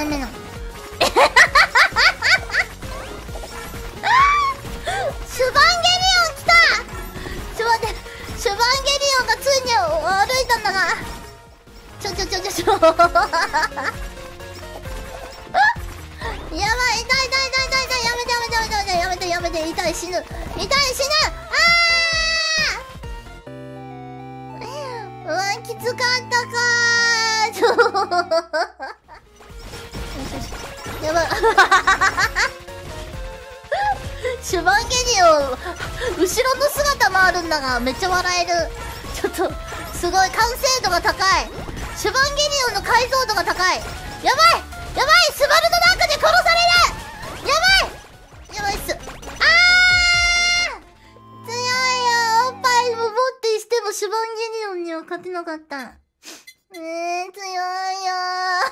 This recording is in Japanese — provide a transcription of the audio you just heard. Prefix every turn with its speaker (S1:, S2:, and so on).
S1: 回目の。シュバンゲリオン来た。ちょ待って。シュバンゲリオンがついに歩いたんだがちょちょちょちょ。ち ょやばい。痛い痛い痛い痛い痛い。やめてやめてやめてやめてやめて。痛い死ぬ。痛い死ぬ。あーうわきつかった。やばい。シュバンゲリオン後ろの姿もあるんだがめっちゃ笑える。ちょっとすごい完成度が高い。シュバンゲリオンの解像度が高い。やばい！やばい！スバルの中で殺される！やばい！やばいっす。あー！強いよ。おっぱいも持ってしてもシュバンゲリオンには勝てなかった。えー、強いよー。